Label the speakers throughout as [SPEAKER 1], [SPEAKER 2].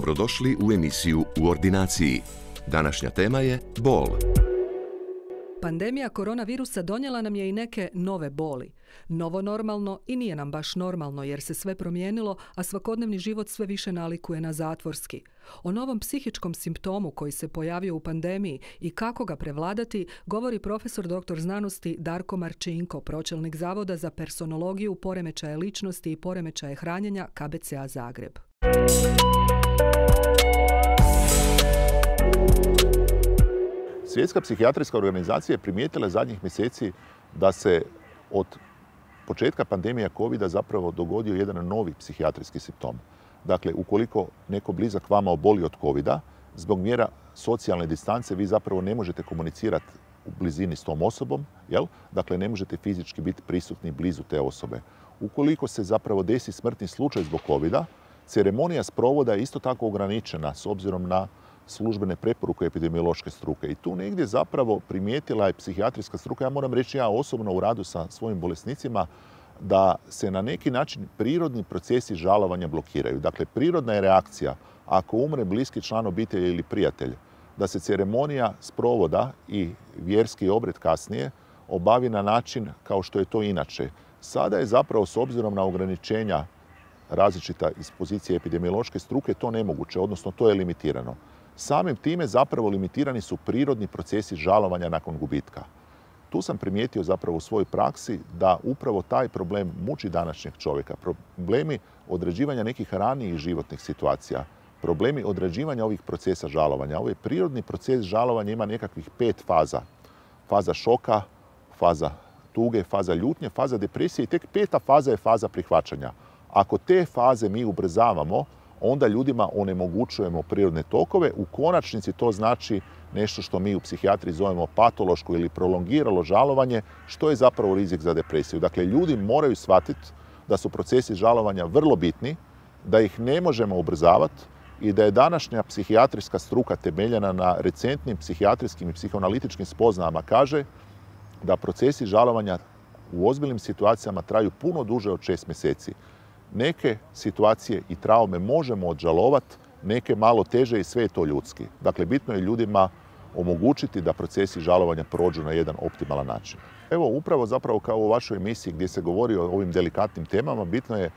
[SPEAKER 1] Dobrodošli u emisiju U ordinaciji. Današnja tema je bol.
[SPEAKER 2] Pandemija koronavirusa donijela nam je i neke nove boli. Novo normalno i nije nam baš normalno jer se sve promijenilo, a svakodnevni život sve više nalikuje na zatvorski. O novom psihičkom simptomu koji se pojavio u pandemiji i kako ga prevladati govori profesor dr. znanosti Darko Marčinko, pročelnik Zavoda za personologiju, poremećaje ličnosti i poremećaje hranjenja KBCA Zagreb.
[SPEAKER 3] Svjetska psihijatrijska organizacija je primijetila zadnjih mjeseci da se od početka pandemija covid zapravo dogodio jedan novi psihijatrijski simptom. Dakle, ukoliko neko blizak vama oboli od covid zbog mjera socijalne distance vi zapravo ne možete komunicirati u blizini s tom osobom, jel? Dakle, ne možete fizički biti prisutni blizu te osobe. Ukoliko se zapravo desi smrtni slučaj zbog covid ceremonija sprovoda je isto tako ograničena s obzirom na službene preporuke epidemiološke struke. I tu negdje zapravo primijetila je psihijatrijska struka, ja moram reći ja osobno u radu sa svojim bolesnicima, da se na neki način prirodni procesi žalovanja blokiraju. Dakle, prirodna je reakcija ako umre bliski član obitelji ili prijatelj, da se ceremonija sprovoda i vjerski obred kasnije obavi na način kao što je to inače. Sada je zapravo s obzirom na ograničenja različita iz pozicije epidemiološke struke to nemoguće, odnosno to je limitirano. Samim time zapravo limitirani su prirodni procesi žalovanja nakon gubitka. Tu sam primijetio zapravo u svojoj praksi da upravo taj problem muči današnjeg čovjeka. Problemi određivanja nekih ranijih životnih situacija, problemi određivanja ovih procesa žalovanja. Ovaj prirodni proces žalovanja ima nekakvih pet faza. Faza šoka, faza tuge, faza ljutnje, faza depresije i tek peta faza je faza prihvaćanja. Ako te faze mi ubrzavamo, onda ljudima onemogućujemo prirodne tokove. U konačnici to znači nešto što mi u psihijatriji zovemo patološko ili prolongiralo žalovanje, što je zapravo rizik za depresiju. Dakle, ljudi moraju shvatiti da su procesi žalovanja vrlo bitni, da ih ne možemo ubrzavati i da je današnja psihijatrijska struka temeljena na recentnim psihijatrijskim i psihoanalitičkim spoznama kaže da procesi žalovanja u ozbiljnim situacijama traju puno duže od šest mjeseci neke situacije i traume možemo odžalovati, neke malo teže i sve je to ljudski. Dakle, bitno je ljudima omogućiti da procesi žalovanja prođu na jedan optimalan način. Evo, upravo zapravo kao u vašoj emisiji gdje se govori o ovim delikatnim temama, bitno je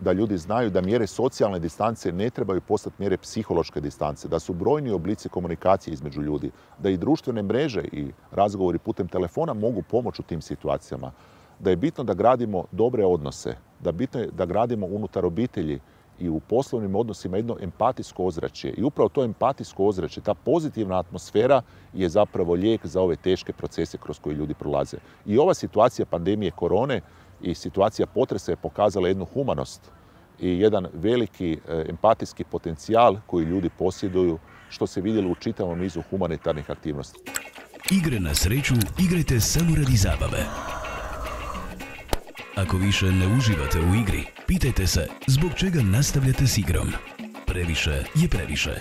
[SPEAKER 3] da ljudi znaju da mjere socijalne distance ne trebaju postati mjere psihološke distance, da su brojni oblici komunikacije između ljudi, da i društvene mreže i razgovori putem telefona mogu pomoći u tim situacijama da je bitno da gradimo dobre odnose, da bitno je da gradimo unutar obitelji i u poslovnim odnosima jedno empatijsko ozračje. I upravo to empatijsko ozračje, ta pozitivna atmosfera je zapravo lijek za ove teške procese kroz koje ljudi prolaze. I ova situacija pandemije korone i situacija potresa je pokazala jednu humanost i jedan veliki e, empatijski potencijal koji ljudi posjeduju, što se vidjelo u čitavom nizu humanitarnih aktivnosti.
[SPEAKER 4] Igre na sreću igrajte samo radi zabave. Ako više ne uživate u igri, pitajte se zbog čega nastavljate s igrom. Previše je previše.